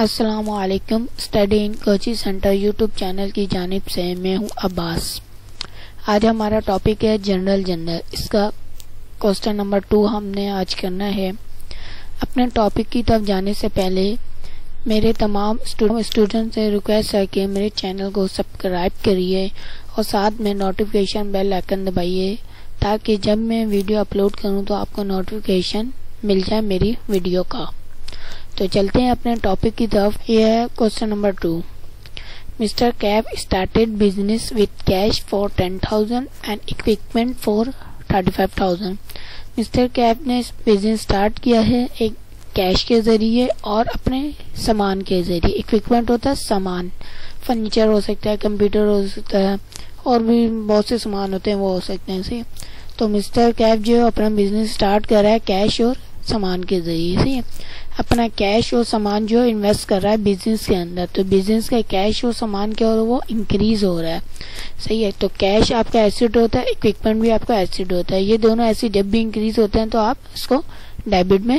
السلام علیکم study in Kochi centre YouTube channel کی جانب سے میں ہوں عباس۔ آج ہمارا ٹاپک ہے جنرل جنرل اس کا کوسٹن نمبر ٹو ہم نے آج کرنا ہے۔ اپنے ٹاپک کی طرف جانے سے پہلے میرے تمام اسٹوڈنٹ سے ریکویسٹ ہے کہ میرے چینل کو سبسکرائب کریے اور ساتھ میں نوٹیفیکیشن بیل آئکن دبائیے تاکہ جب میں ویڈیو اپلوڈ کروں تو آپ کو نوٹیفیکیشن مل جائے میری ویڈیو کا۔ تو چلتے ہیں اپنے ٹاپک کی طرف۔ یہ ہے question number two mister Kab started business with cash fourteen thousand and equipment four thirty five thousand mister Kab نے بزنس اسٹارٹ کیا ہے ایک کیش کے ذریعے اور اپنے سامان کے ذریعے۔ اکوپمنٹ ہوتا ہے سامان۔ فرنیچر ہو سکتا ہے کمپیوٹر ہو سکتا ہے، اور بھی بہت سے سامان ہوتے ہیں، وہ ہو سکتے ہیں۔ سی تو مسٹر کیب جو اپنا بزنس اسٹارٹ کر رہا ہے کیش اور سامان کے ذریعے سی اپنا کیش اور سامان جو انویسٹ کر رہا ہے بزنس کے اندر۔ تو بزنس کا کیش اور سامان کیا ہو رہا ہے وہ انکریز ہو رہا ہے۔ صحیح ہے؟ تو کیش آپ کا ایسڈ ہوتا ہے اکوپمنٹ بھی آپ کا ایسڈ ہوتا ہے۔ یہ دونوں ایسے جب بھی انکریز ہوتے ہیں تو آپ اس کو ڈیبٹ میں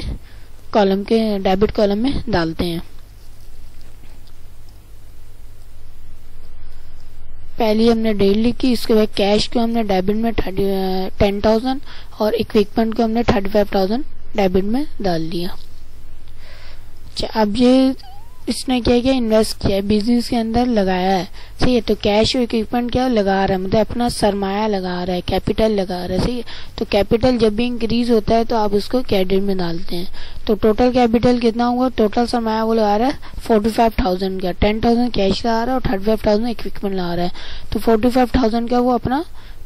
کالم کے ڈیبٹ کالم میں ڈالتے ہیں۔ پہلی ہم نے ڈیل لکھی، اس کے بعد کیش کو ہم نے ڈیبٹ میں ٹین تھاؤزینڈ اور اکوپمنٹ کو ہم نے تھرٹی فائیو تھاؤزینڈ ڈیبٹ میں ڈال دیا۔ اچھا اب یہ اس نے کیا کیا؟ انویسٹ کیا۔ ہے بزنس کے اندر لگایا ہے۔ صحیح ہے، تو کیش اور اکوپمنٹ کیا لگا رہا ہے؟ مطلب اپنا سرمایہ لگا رہا ہے کیپیٹل لگا رہا ہے، صحیح ہے۔ تو کیپیٹل جب بھی انکریز ہوتا ہے تو آپ اس کو کریڈٹ میں ڈالتے ہیں۔ تو ٹوٹل کیپیٹل کتنا ہوا؟ ٹوٹل سرمایہ وہ لگا رہا ہے فورٹی فائیو تھاؤزینڈ کا۔ ٹین تھاؤزینڈ کیش لگا رہا ہے اور تھرٹی فائیو تھاؤزینڈ اکوپمنٹ لگا رہا ہے۔ تو فورٹی فائیو تھاؤزینڈ کا وہ اپنا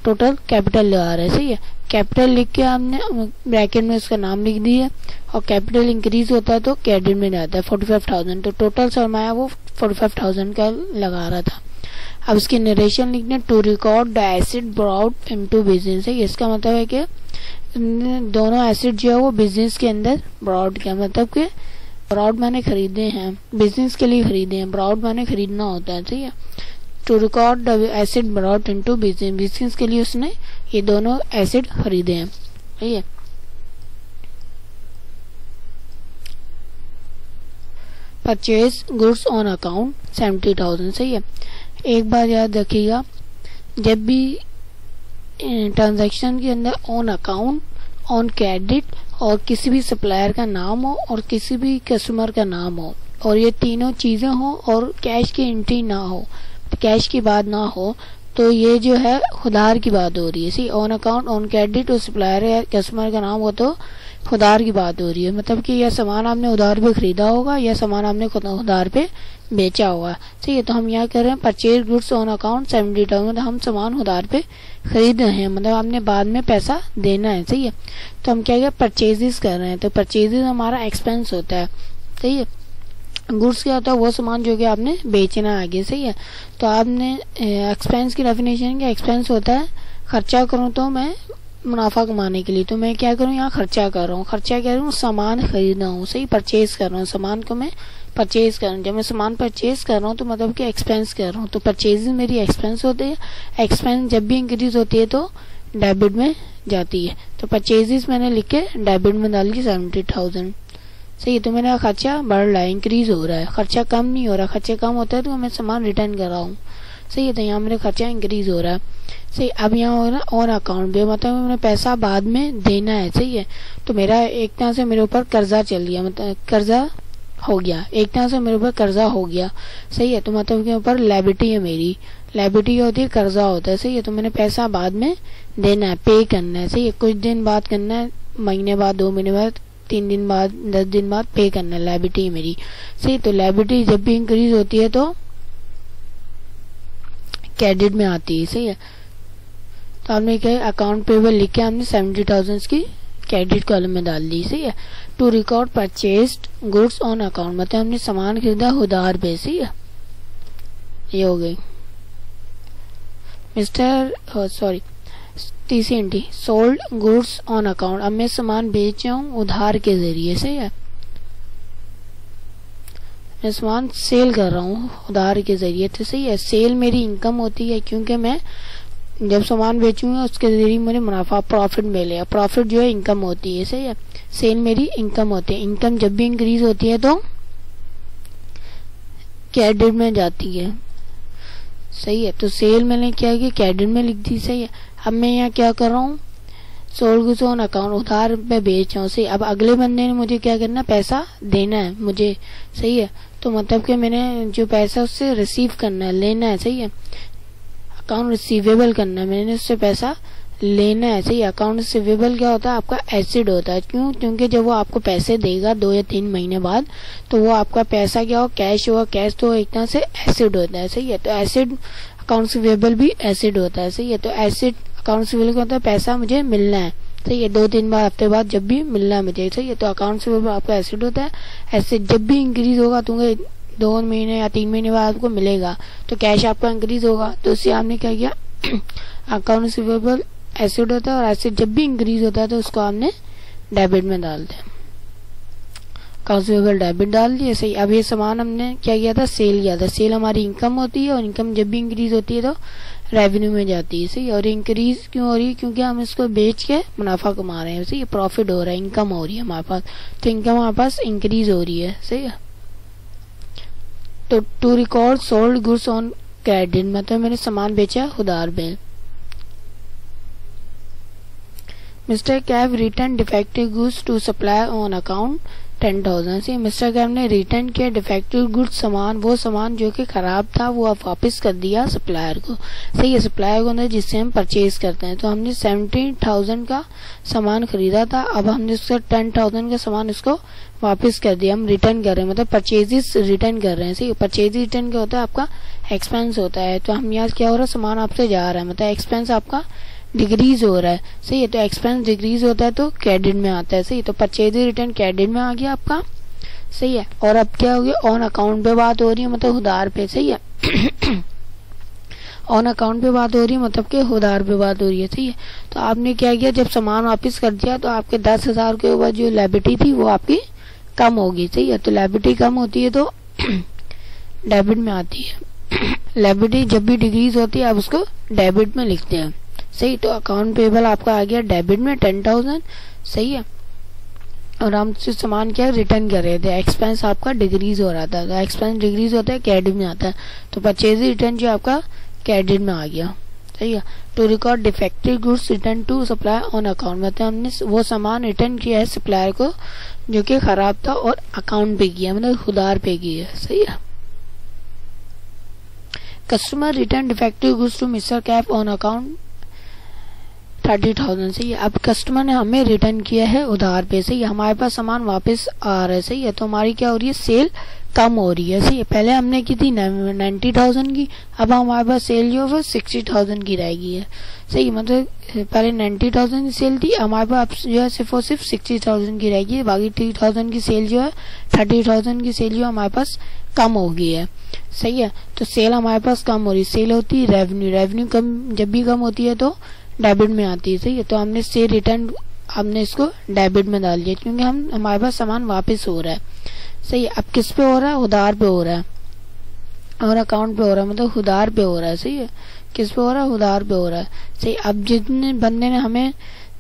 ٹوٹل کیپیٹل لگا رہا ہے صحیح ہے۔ کیپٹل لکھ کے ہم نے بریکٹ میں اس کا نام لکھ دی ہے۔ اور کیپٹل انکریز ہوتا ہے تو کریڈٹ میں جاتا ہے فورٹی فائیو تھاؤزینڈ تو ٹوٹل سرمایہ وہ فورٹی فائیو تھاؤزینڈ کا لگا رہا تھا۔ اب اس کی نریشن لکھنے to record the asset brought into business ہے۔ اس کا مطلب ہے کہ دونوں ایسڈ جو ہے وہ بزنس کے اندر براؤڈ کیا۔ مطلب کہ براؤڈ میں نے خریدے ہیں۔ بزنس کے لیے خریدے ہیں۔ براؤڈ میں نے خریدنا ہوتا ہے۔ ٹھیک ہے۔ To record the asset brought into business کے لیے اس نے یہ دونوں ایسڈ خریدے ہیں. ٹھیک ہے؟ Purchase goods on account seventy thousand صحیح ہے؟ ایک بار یاد رکھیے گا، جب بھی ٹرانزیکشن کے اندر آن اکاؤنٹ آن کریڈٹ اور کسی بھی سپلائر کا نام ہو اور کسی بھی کسٹمر کا نام ہو اور یہ تینوں چیزیں ہوں اور کیش کی انٹری نہ ہو کیش کی بات نہ ہو، تو یہ جو ہے خدار کی بات ہو رہی ہے۔ See on account on credit اور سپلائر یا کسٹمر کا نام ہو تو خدار کی بات ہو رہی ہے۔ مطلب کہ یہ سامان آپ نے ادھار پہ خریدا ہوگا، یا سامان آپ نے ادھار پہ بیچا ہوگا۔ ٹھیک ہے تو ہم یہاں کر رہے ہیں purchase goods on account seventy thousand ہم سامان ادھار پہ خرید رہے ہیں۔ مطلب آپ نے بعد میں پیسہ دینا ہے، صحیح ہے۔ تو ہم کیا پرچیز کر رہے ہیں۔ تو پرچیز ہمارا ایکسپینس ہوتا ہے، صحیح ہے۔ گڈس کیا ہوتا ہے، وہ سامان جو کہ آپ نے بیچنا آگے، صحیح ہے؟ تو آپ نے ایکسپینس کی ڈیفینیشن کیا؟ ایکسپینس ہوتا ہے، خرچہ کروں تو میں منافع کمانے کے لیے۔ تو میں کیا کروں؟ یہاں خرچہ کر رہا ہوں۔ خرچہ کر رہا ہوں سامان خریدنا ہوں، صحیح؟ پرچیز کر رہا ہوں، سامان کو میں پرچیز کر رہا ہوں۔ جب میں سامان پرچیز کر رہا ہوں تو مطلب کہ ایکسپینس کر رہا ہوں۔ تو پرچیز میری ایکسپینس ہوتی ہے ایکسپینس جب بھی انکریز ہوتی ہے تو ڈیبٹ میں جاتی ہے۔ تو پرچیز میں نے لکھ کے ڈیبٹ میں ڈال دی سیونٹی تھاؤزینڈ صحیح تو میرا خرچہ بڑھ رہا ہے انکریز ہو رہا ہے، خرچہ کم نہیں ہو رہا، خرچہ کم ہوتا ہے تو میں سامان ریٹرن کر رہا ہوں۔ صحیح ہے، تو یہاں میرا خرچہ انکریز ہو رہا ہے۔ صحیح، اب یہاں ہو رہا اور اکاؤنٹ بھی۔ مطلب پیسہ بعد میں دینا ہے، صحیح ہے۔ تو میرا ایک طرح سے میرے اوپر قرضہ چل گیا مطلب قرضہ ہو گیا۔ ایک طرح سے میرے اوپر قرضہ ہو گیا۔ صحیح ہے، تو مطلب کے اوپر لائبلٹی ہے میری۔ لائبلٹی ہوتی ہے، قرضہ ہوتا ہے، صحیح ہے۔ تو میں نے پیسہ بعد میں دینا ہے پے کرنا ہے، صحیح ہے۔ کچھ دن بعد کرنا ہے، مہینے بعد، دو مہینے بعد تین دن بعد، دس دن بعد پے کرنا لائبلٹی میری۔ صحیح تو لائبلٹی جب بھی انکریز ہوتی ہے تو کریڈٹ میں آتی ہے، صحیح ہے۔ تو ہم نے کیا اکاؤنٹ پے لکھ کے ہم نے سیونٹی تھاؤزینڈ کی کریڈٹ کالم میں ڈال دی، صحیح ہے۔ To record purchased goods on account مطلب ہم نے سامان خریدا ادار پہ، صحیح ہے۔ یہ ہو گئی۔ مسٹر سوری oh, تیسری entry sold goods on account اب میں سامان بیچ ہوں ادھار کے ذریعے سے میں سامان سیل کر رہا ہوں ادھار کے ذریعے، تو صحیح ہے سیل میری انکم ہوتی ہے کیونکہ میں جب سامان بیچوں گا، اس کے ذریعے مجھے منافع پروفٹ ملے گا۔ پروفٹ جو ہے انکم ہوتی ہے، صحیح ہے؟ سیل میری انکم ہوتی ہے۔ انکم جب بھی انکریز ہوتی ہے تو کیڈٹ میں جاتی ہے۔ صحیح ہے، تو سیل میں نے کیا کہ کیڈٹ میں لکھ دی، صحیح ہے؟ اب میں یہاں کیا کر رہا ہوں؟ سولڈ گڈس اکاؤنٹ ادھار پہ بیچ رہا ہوں۔ صحیح اب اگلے بندے نے مجھے کیا کرنا پیسہ دینا ہے۔ مجھے صحیح ہے۔ تو مطلب کہ میں نے جو پیسہ اس سے ریسیو کرنا ہے، لینا ہے، صحیح ہے؟ اکاؤنٹ ریسیویبل کرنا ہے۔ میں نے اس سے پیسہ لینا ہے، صحیح اکاؤنٹ ریسیویبل کیا ہوتا ہے؟ آپ کا ایسڈ ہوتا ہے۔ کیوں؟ کیونکہ جب وہ آپ کو پیسے دے گا دو یا تین مہینے بعد، تو وہ آپ کا پیسہ کیا ہو؟ کیش ہوا۔ کیش تو ایک طرح سے ایسڈ ہوتا ہے، صحیح ہے؟ تو ایسڈ اکاؤنٹ ریسیویبل بھی ایسڈ ہوتا ہے، صحیح ہے؟ تو ایسڈ اکاؤنٹ ریسیویبل کا ہوتا ہے پیسہ مجھے ملنا ہے۔ صحیح ہے، دو تین بار ہفتے بعد جب بھی ملنا ہے مجھے۔ صحیح ہے، تو اکاؤنٹ ریسیویبل آپ کا ایسڈ ہوتا ہے۔ ایسے جب بھی انکریز ہوگا تو دو مہینے یا تین مہینے بعد آپ کو ملے گا۔ تو کیش آپ کا انکریز ہوگا۔ تو اس سے آپ نے کیا کیا؟ اکاؤنٹ ریسیویبل ایسڈ ہوتا ہے اور ایسڈ جب بھی انکریز ہوتا ہے تو اس کو آپ نے ڈیبٹ میں ڈال دیا۔ اکاؤنٹ ڈیبٹ ڈال دیا۔ صحیح اب یہ سامان ہم نے کیا کیا تھا؟ سیل کیا تھا۔ سیل ہماری انکم ہوتی ہے اور انکم جب بھی انکریز ہوتی ہے تو ریونیو میں جاتی ہے، صحیح؟ اور انکریز کیوں ہو رہی ہے؟ کیونکہ ہم اس کو بیچ کے منافع کما رہے ہیں، صحیح؟ پروفٹ ہو رہا ہے انکم ہو رہی ہے ہمارے پاس۔ تو انکم ہمارے پاس انکریز ہو رہی ہے، صحیح؟ تو to record sold goods on credit مطلب میں نے سامان بیچا خدار bill mister Kab return defective goods to supply on account ten thousand C. Mister Kab نے ریٹرن کیا ڈیفیکٹو گڈ سامان. وہ سامان جو کہ خراب تھا، وہ اب واپس کر دیا سپلائر کو. صحیح ہے سپلائر کو اندر جس سے ہم پرچیز کرتے ہیں. تو ہم نے سیونٹی تھاؤزینڈ کا سامان خریدا تھا. اب ہم نے اس کا ٹین تھاؤزینڈ کا سامان اس کو واپس کر دیا. ہم ریٹرن کر رہے ہیں. مطلب پرچیز ریٹرن کر رہے ہیں. صحیح پرچیز ریٹرن کیا ہوتا ہے، آپ کا ایکسپینس ہوتا ہے. تو ہم یہاں کیا ہو رہا ہے، سامان آپ سے جا رہا ہے. مطلب ایکسپینس آپ کا ڈگریز ہو رہا ہے صحیح ہے تو ایکسپینس ڈگریز ہوتا ہے تو کریڈٹ میں آتا ہے صحیح تو پرچیز ریٹرن کریڈٹ میں آ گیا آپ کا صحیح ہے اور اب کیا ہوگی آن اکاؤنٹ پہ بات ہو رہی ہے مطلب ادار پہ صحیح ہے آن اکاؤنٹ پہ بات ہو رہی ہے مطلب کہ ادار پہ بات ہو رہی ہے صحیح ہے تو آپ نے کیا کیا جب سامان واپس کر دیا تو آپ کے دس ہزار کے اوپر جو لیبٹی تھی، وہ آپ کی کم ہوگی. صحیح ہے تو لیبٹی کم ہوتی ہے تو ڈیبٹ میں آتی ہے. لیبٹی جب بھی ڈگریز ہوتی ہے، آپ اس کو ڈیبٹ میں لکھتے ہیں. صحیح، تو اکاؤنٹ پیبل آپ کا آ گیا ڈیبٹ میں ٹین تھاؤزینڈ صحیح ہے۔ اور ہم سے سامان کیا ریٹرن کر رہے تھے۔ ایکسپینس آپ کا ڈگریز ہو رہا تھا۔ ایکسپینس ڈگریز ہوتا ہے کیڈٹ میں آتا ہے۔ تو پرچیز ریٹرن جو آپ کا کیڈٹ میں آ گیا۔ صحیح ہے۔ To record defective goods return to supply on account مطلب ہم نے وہ سامان ریٹرن کیا ہے سپلائر کو، جو کہ خراب تھا اور اکاؤنٹ پہ کیا مطلب خدار پہ کی ہے۔ صحیح ہے۔ Customer return defective goods to mister Kap on account thirty thousand صحیح ہے اب کسٹمر نے ہمیں ریٹرن کیا ہے ادھار پہ صحیح ہے ہمارے پاس سامان واپس آ رہا ہے۔ صحیح ہے، تو ہماری کیا ہو رہی ہے؟ سیل کم ہو رہی ہے۔ صحیح پہلے ہم نے کی تھی نائنٹی تھاؤزینڈ کی، اب ہمارے پاس سیل جو ہے سکسٹی تھاؤزینڈ کی رہ گئی ہے۔ صحیح مطلب پہلے نائنٹی تھاؤزینڈ کی سیل تھی ہمارے پاس جو ہے صرف اور صرف سکسٹی تھاؤزینڈ کی رہ گئی ہے۔ باقی تھری تھاؤزینڈ کی سیل جو ہے، تھرٹی تھاؤزینڈ کی سیل جو ہمارے پاس کم ہو گئی ہے۔ صحیح ہے، تو سیل ہمارے پاس کم ہو رہی ہے۔ سیل ہوتی ہے، ریونیو ریونیو کم، جب بھی کم ہوتی ہے تو ڈیبٹ میں آتی ہے صحیح ہے تو ہم نے سے ریٹرن، ہم نے اس کو ڈیبٹ میں ڈال دیا، کیونکہ ہم، ہمارے پاس سامان واپس ہو رہا ہے۔ صحیح ہے اب کس پہ ہو رہا ہے؟ ادار پہ ہو رہا ہے۔ اور اکاؤنٹ پہ ہو رہا ہے مطلب ادار پہ ہو رہا ہے، صحیح ہے۔ کس پہ ہو رہا ہے؟ ادار پہ ہو رہا ہے۔ صحیح، اب جتنے بندے نے ہمیں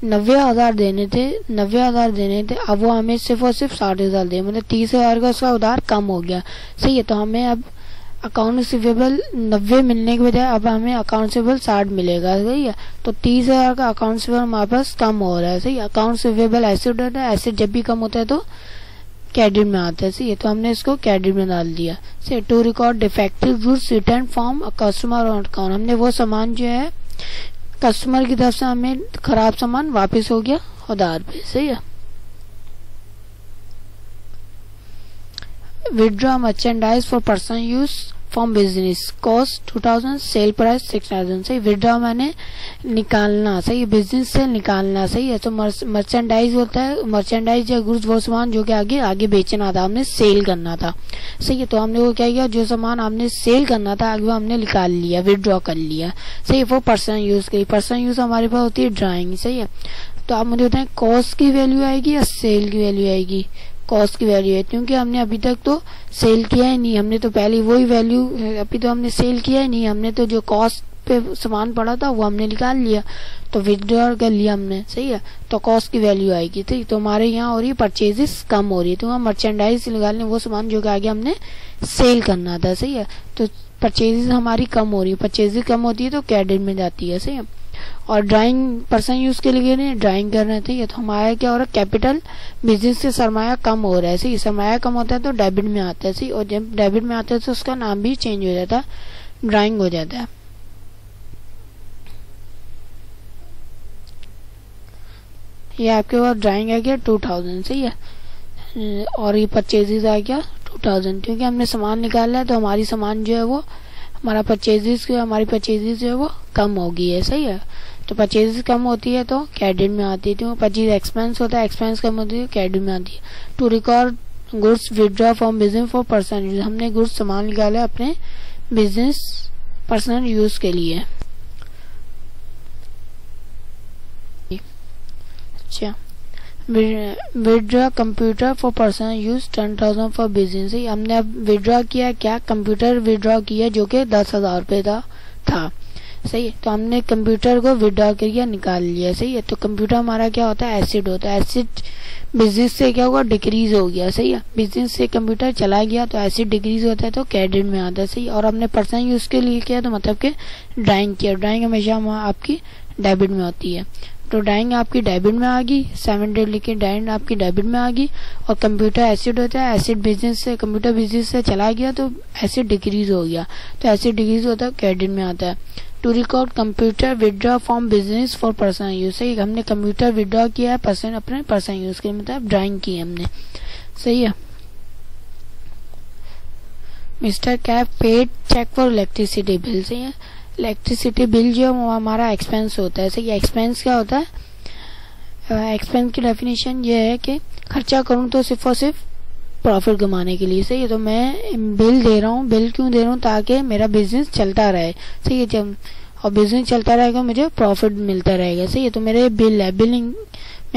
نوے ہزار دینے تھے، نوے ہزار دینے تھے، اب وہ ہمیں صرف اور صرف ساٹھ ہزار دے مطلب تیس ہزار کا اس کا ادار کم ہو گیا۔ صحیح ہے، تو ہمیں اب اکاؤنٹ ریسیویبل نوے ملنے کے بجائے اب ہمیں اکاؤنٹ ریسیویبل ساٹھ ملے گا، صحیح ہے؟ تو تیس ہزار کا اکاؤنٹ ریسیویبل ہمارے پاس کم ہو رہا ہے، صحیح ہے؟ اکاؤنٹ ریسیویبل ایسے ہوتا ہے، ایسے جب بھی کم ہوتا ہے تو کیڈٹ میں آتا ہے، صحیح ہے؟ تو ہم نے اس کو کیڈٹ میں ڈال دیا۔ صحیح to record defective goods return from customer account ہم نے وہ سامان جو ہے کسٹمر کی طرف سے ہمیں خراب سامان واپس ہو گیا ادار پہ صحیح ہے؟ withdraw merchandise for personal use from business cost two thousand sale price six thousand صحیح وڈرا میں نے نکالنا صحیح بزنس سے نکالنا صحیح ہے۔ تو مرچنڈائز ہوتا ہے مرچنڈائز یا گڈس وہ سامان جو کہ آگے آگے بیچنا تھا، ہم نے سیل کرنا تھا۔ صحیح ہے، تو ہم نے وہ کیا کیا، جو سامان ہم نے سیل کرنا تھا، آگے وہ ہم نے نکال لیا وڈرا کر لیا۔ صحیح، وہ پرسنل یوز کی پرسنل یوز ہمارے پاس ہوتی ہے ڈرائنگ صحیح ہے، تو آپ مجھے بتائیں کاسٹ کی ویلیو آئے گی یا سیل کی ویلیو آئے گی؟ کاسٹ کی ویلیو ہے۔ کیونکہ ہم نے ابھی تک تو سیل کیا ہی نہیں۔ ہم نے تو پہلے وہی ویلیو ابھی تو ہم نے سیل کیا ہی نہیں۔ ہم نے تو جو کاسٹ پہ سامان پڑا تھا، وہ ہم نے نکال لیا۔ تو ودرا کر لیا ہم نے۔ صحیح ہے؟ تو کاسٹ کی ویلیو آئے گی۔ ٹھیک تو ہمارے یہاں ہو رہی ہے پرچیز کم ہو رہی ہے۔ تو وہاں مرچنڈائز نکالنے، وہ سامان جو کہ آگے ہم نے سیل کرنا تھا۔ صحیح ہے؟ تو پرچیز ہماری کم ہو رہی ہے پرچیز کم ہوتی ہے تو کیڈٹ میں جاتی ہے۔ صحیح ہے؟ اور ڈرائنگ پرسن یوز کے لیے نہیں ڈرائنگ کر رہے تھے۔ یہ تو ہمارا کیا ہو رہا ہے کیپٹل بزنس سے سرمایہ کم ہو رہا ہے۔ صحیح سرمایہ کم ہوتا ہے تو ڈیبٹ میں آتا ہے۔ صحیح اور جب ڈیبٹ میں آتا ہے تو اس کا نام بھی چینج ہو جاتا ہے ڈرائنگ ہو جاتا ہے۔ یہ آپ کے پاس ڈرائنگ آ گیا ٹو تھاؤزینڈ صحیح ہے اور یہ پرچیز آ گیا ٹو تھاؤزینڈ کیونکہ ہم نے سامان نکالا ہے تو ہماری سامان جو ہے وہ ہمارا پرچیز ہماری پرچیز جو ہے وہ کم ہوگی ہے صحیح ہے۔ تو پرچیز کم ہوتی ہے تو کیڈٹ میں آتی ہے۔ پرچیز ایکسپینس ہوتا ہے ایکسپینس کم ہوتی ہے کیڈٹ میں آتی ہے۔ To record goods withdraw from business for personal use ہم نے گڈس سامان نکالا اپنے بزنس پرسنل یوز کے لیے۔ اچھا۔ Withdraw computer for personal use ten thousand for business ہم نے اب ودرا کیا کیا کمپیوٹر ودرا کیا جو کہ دس ہزار روپے کا تھا صحیح ہے تو ہم نے کمپیوٹر کو ودرا کر کے نکال لیا صحیح ہے تو کمپیوٹر ہمارا کیا ہوتا ہے ایسڈ ہوتا ہے ایسڈ بزنس سے کیا ہوا ڈیکریز ہو گیا صحیح ہے بزنس سے کمپیوٹر چلا گیا تو ایسڈ ڈیکریز ہوتا ہے تو کیڈٹ میں آتا ہے صحیح اور ہم نے پرسنل یوز کے لیے کیا تو مطلب کہ ڈرائنگ کیا ڈرائنگ ہمیشہ آپ کی ڈیبٹ میں ہوتی ہے تو ڈائنگ آپ کی ڈیبٹ میں آ گئی سیون ڈیڈ لکھ ڈائنگ آپ کی ڈیبٹ میں آ گئی اور کمپیوٹر ایسڈ ہوتا ہے ایسڈ بزنس سے کمپیوٹر بزنس سے چلا گیا تو ایسڈ ڈیکریز ہو گیا۔ تو ایسڈ ڈیکریز ہوتا ہے کریڈٹ میں آتا ہے۔ To record computer withdraw from business for personal use صحیح ہم نے کمپیوٹر ودرا کیا ہے پرسن اپنے پرسنل یوز کے مطلب ڈرائنگ کی ہے ہم نے۔ صحیح ہے۔ Mister Kap paid cheque for electricity bill صحیح ہے۔ الیکٹریسٹی بل جو وہ ہمارا ایکسپینس ہوتا ہے۔ صحیح ایکسپینس کیا ہوتا ہے؟ ایکسپینس کی ڈیفینیشن یہ ہے کہ خرچہ کروں تو صرف اور صرف پروفٹ کمانے کے لیے۔ صحیح ہے، تو میں بل دے رہا ہوں۔ بل کیوں دے رہا ہوں؟ تاکہ میرا بزنس چلتا رہے۔ صحیح ہے، جب اور بزنس چلتا رہے گا، مجھے پروفٹ ملتا رہے گا۔ صحیح ہے، تو میرے بل ہے۔ بلنگ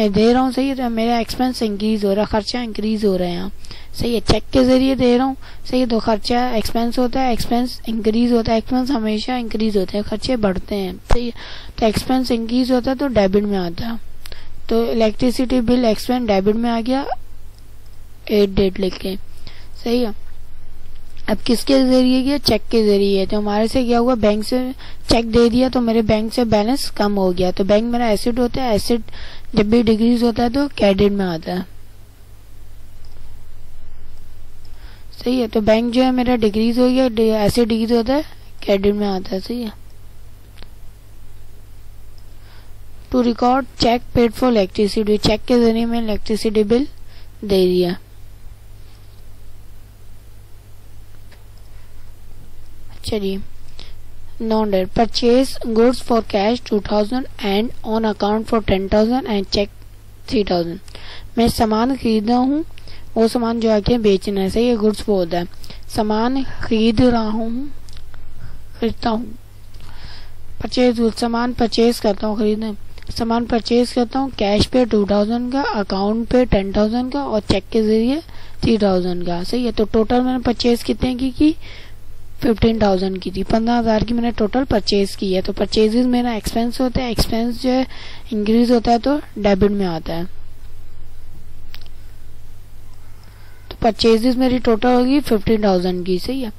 دے رہا ہوں، صحیح ہے میرا ایکسپینس انکریز ہو رہا ہے خرچہ انکریز ہو رہے ہیں۔ صحیح ہے چیک کے ذریعے دے رہا ہوں۔ صحیح ہے، تو خرچہ ایکسپینس ہوتا ہے ایکسپینس انکریز ہوتا ہے ایکسپینس ہمیشہ انکریز ہوتے ہیں خرچے بڑھتے ہیں۔ صحیح ہے، تو ایکسپینس انکریز ہوتا ہے تو ڈیبٹ میں آتا ہے۔ تو الیکٹریسٹی بل ایکسپینس ڈیبٹ میں آ گیا ایٹ ڈیٹ لکھ کے۔ صحیح ہے اب کس کے ذریعے کیا چیک کے ذریعے۔ تو ہمارے سے کیا ہوا؟ بینک سے چیک دے دیا تو میرے بینک سے بیلنس کم ہو گیا۔ تو بینک میرا ایسڈ ہوتا ہے۔ ایسڈ جب بھی ڈگریز ہوتا ہے تو کریڈٹ میں آتا ہے۔ صحیح ہے۔ تو بینک جو ہے میرا ڈگریز ہو گیا۔ ایسے ڈگریز ہوتا ہے۔ کریڈٹ میں آتا ہے۔ صحیح ہے۔ To record cheque paid for electricity cheque کے ذریعے میں الیکٹریسٹی بل دے دیا۔ چلیے نان date purchase goods for cash two thousand and on account for ten thousand and cheque three thousand میں سامان خریدا ہوں، وہ سامان جو آ کے بیچنا ہے، صحیح گڈس وہ ہوتا ہے۔ سامان خرید رہا ہوں، خریدتا ہوں۔ پرچیز، سامان پرچیز کرتا ہوں، خریدنا سامان پرچیز کرتا ہوں، کیش پہ ٹو تھاؤزینڈ کا، اکاؤنٹ پہ ٹین تھاؤزینڈ کا اور چیک کے ذریعے تھری تھاؤزینڈ کا۔ صحیح ہے، تو ٹوٹل میں نے پرچیز کتنے کی کی؟ ففٹین تھاؤزینڈ کی تھی۔ پندرہ ہزار کی میں نے ٹوٹل پرچیز کی ہے۔ تو پرچیز میرا ایکسپینس ہوتا ہے۔ ایکسپینس جو ہے انکریز ہوتا ہے تو ڈیبٹ میں آتا ہے۔ تو پرچیز میری ٹوٹل ہوگی ففٹین تھاؤزینڈ کی۔ صحیح ہے؟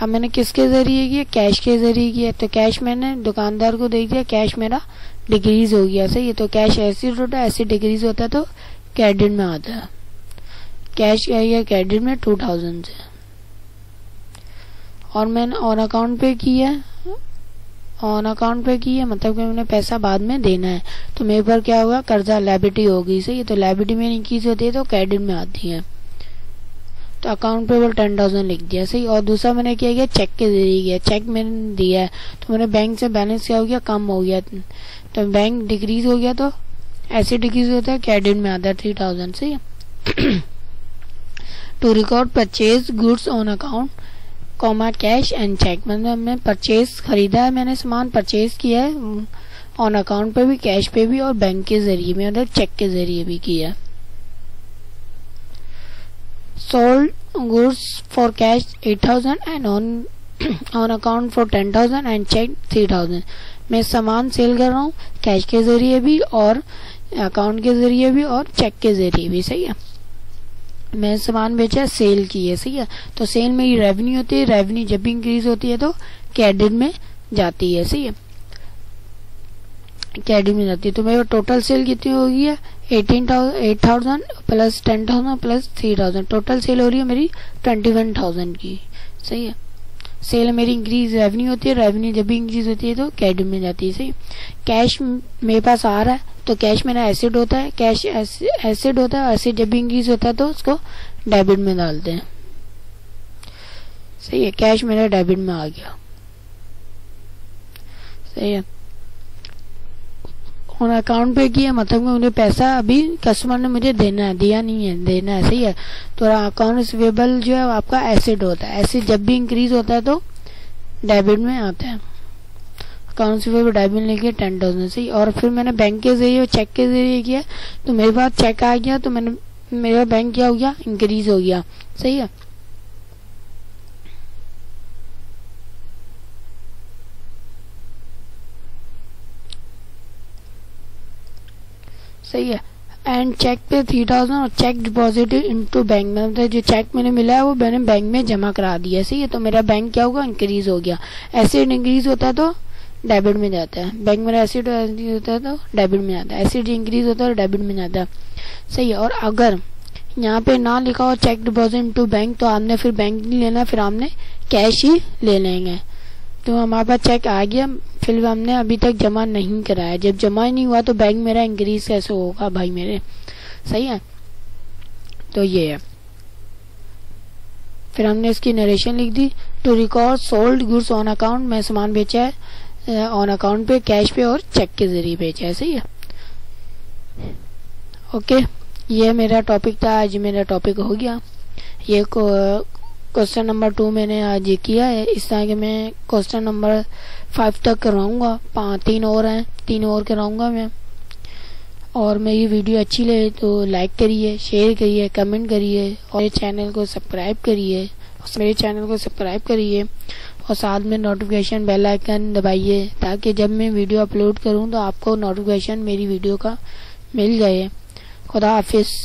اب میں نے کس کے ذریعے کیا کیش کے ذریعے کیا تو کیش میں نے دکاندار کو دے دیا۔ کیش میرا ڈگریز ہو گیا۔ صحیح ہے؟ تو کیش ایسی ہوتا ہے، ایسی ڈگریز ہوتا ہے تو کریڈٹ میں آتا ہے۔ کیش کیا کریڈٹ میں ٹو تھاؤزینڈ سے اور میں نے آن اکاؤنٹ پہ کی ہے؟ آن اکاؤنٹ پہ کی ہے؟ مطلب کہ میں نے پیسہ بعد میں دینا ہے۔ تو میرے پر کیا ہوگا؟ قرضہ لائبلٹی ہوگی۔ صحیح تو لائبلٹی میں انکریز ہوتی ہے تو کریڈٹ میں آتی ہے تو اکاؤنٹ پہ بول ٹین تھاؤزینڈ لکھ دیا۔ صحیح؟ اور دوسرا میں نے کیا گیا چیک کے ذریعے کیا۔ چیک میں نے دیا ہے۔ تو میں نے بینک سے بیلنس کیا ہو گیا؟ کم ہو گیا۔ تو بینک ڈگریز ہو گیا تو ایسے ڈگریز ہوتا ہے کریڈٹ میں آتا ہے تھری تھاؤزینڈ صحیح ہے؟ To record purchase goods on account comma cash and cheque مطلب میں پرچیز خریدا ہے، میں نے سامان پرچیز کیا ہے آن اکاؤنٹ پہ بھی کیش پہ بھی اور بینک کے ذریعے میں مطلب چیک کے ذریعے بھی کیا sold goods for cash eight thousand and on on account fourteen thousand and cheque three thousand میں سامان سیل کر رہا ہوں کیش کے ذریعے بھی اور اکاؤنٹ کے ذریعے بھی اور چیک کے ذریعے بھی، صحیح ہے؟ میں سامان بیچا سیل کی ہے، صحیح ہے؟ تو سیل میں یہ ریونیو ہوتی ہے ریونیو جب بھی انکریز ہوتی ہے تو کیڈٹ میں جاتی ہے، صحیح ہے؟ کریڈٹ میں جاتی ہے۔ تو میرے ٹوٹل سیل کتنی ہوگی؟ ہے eighteen eight thousand plus ten thousand plus three thousand total sale ہو رہی ہے میری ٹوینٹی ون تھاؤزینڈ کی، صحیح ہے؟ سیل میری انکریز ریونیو ہوتی ہے ریونیو جب بھی انکریز ہوتی ہے تو کریڈٹ میں جاتی ہے صحیح کیش میرے پاس آ رہا ہے تو کیش میرا ایسڈ ہوتا ہے کیش ایسڈ ہوتا ہے ایسڈ جب بھی انکریز ہوتا ہے تو اس کو ڈیبٹ میں ڈالتے ہیں صحیح ہے کیش میرا ڈیبٹ میں آ گیا صحیح ہے اور اکاؤنٹ پہ کیا مطلب کہ مجھے پیسہ ابھی کسٹمر نے مجھے دینا ہے، دیا نہیں ہے، دینا ہے صحیح ہے۔ تو اکاؤنٹ ریسیویبل جو ہے آپ کا ایسڈ ہوتا ہے۔ ایسڈ جب بھی انکریز ہوتا ہے تو ڈیبٹ میں آتا ہے۔ اکاؤنٹ ریسیویبل ڈیبٹ لے کے ٹین تھاؤزینڈ صحیح اور پھر میں نے بینک کے ذریعے چیک کے ذریعے کیا۔ تو میرے پاس چیک آ گیا تو میں نے، میرا بینک کیا ہو گیا؟ انکریز ہو گیا۔ صحیح ہے؟ صحیح ہے. اینڈ چیک پہ تھری تھاؤزینڈ اور چیک ڈپازٹ انٹو بینک میں مطلب جو چیک میں نے ملا ہے وہ میں نے بینک میں جمع کرا دیا صحیح ہے. تو میرا بینک کیا ہوگا؟ انکریز ہو گیا. ایسڈ انکریز ہوتا ہے تو ڈیبٹ میں جاتا ہے. بینک میرا ایسڈ ہوتا ہے تو ڈیبٹ میں جاتا ہے. ایسڈ انکریز ہوتا ہے تو ڈیبٹ میں جاتا ہے. صحیح ہے. اور اگر یہاں پہ نہ لکھا ہو چیک ڈپازٹ انٹو بینک تو آپ نے پھر بینک نہیں لینا، پھر آپ نے کیش ہی لے لیں گے. تو ہمارے پاس چیک آ گیا. پھر ہم نے ابھی تک جمع نہیں کرایا۔ جب جمع نہیں ہوا تو بینک میرا انکریز کیسے ہوگا، بھائی میرے۔ صحیح ہے؟ تو یہ ہے۔ پھر ہم نے اس کی نریشن لکھ دی۔ To record sold goods on account میں سامان بیچا ہے آن اکاؤنٹ پہ کیش پہ اور چیک کے ذریعے بیچا ہے۔ صحیح ہے؟ اوکے یہ میرا ٹاپک تھا، آج میرا ٹاپک ہو گیا۔ یہ کوشچن نمبر ٹو میں نے آج یہ کیا ہے اس طرح کہ میں کوشچن نمبر فائیو تک کراؤں گا تین اور ہیں تین اور کراؤں گا میں اور میری ویڈیو اچھی لگے تو لائک کریے شیئر کریے کمنٹ کریے اور چینل کو سبسکرائب کریے میرے چینل کو سبسکرائب کریے اور ساتھ میں نوٹیفکیشن بیل آئکن دبائیے تاکہ جب میں ویڈیو اپلوڈ کروں تو آپ کو نوٹیفکیشن میری ویڈیو کا مل جائے خدا حافظ